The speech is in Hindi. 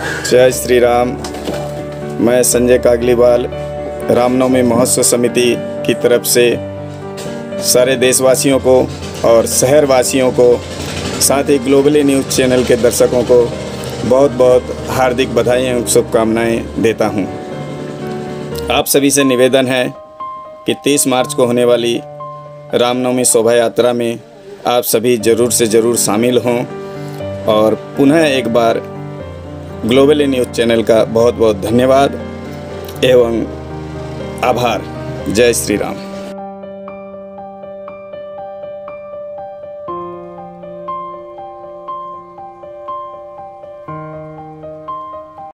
जय श्री राम मैं संजय कागलीवाल, रामनवमी महोत्सव समिति की तरफ़ से सारे देशवासियों को और शहरवासियों को, साथ ही ग्लोबली न्यूज़ चैनल के दर्शकों को बहुत बहुत हार्दिक बधाई एवं शुभकामनाएँ देता हूँ। आप सभी से निवेदन है कि 30 मार्च को होने वाली रामनवमी शोभा यात्रा में आप सभी ज़रूर से ज़रूर शामिल हों और पुनः एक बार ग्लोबल न्यूज़ चैनल का बहुत बहुत धन्यवाद एवं आभार। जय श्री राम।